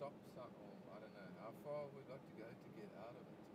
stop something. I don't know how far we'd like to go to get out of it.